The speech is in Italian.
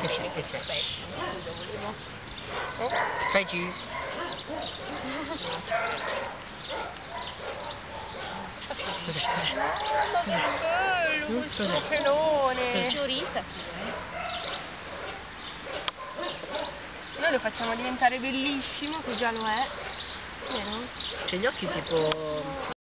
Che c'è, che c'è? Oh. Fai G. Cos'è, cos'è? Mamma che bello questo cos'è? felone! Fiorita, sì, eh. Noi lo facciamo diventare bellissimo, che già lo è. Vero? C'è gli occhi tipo...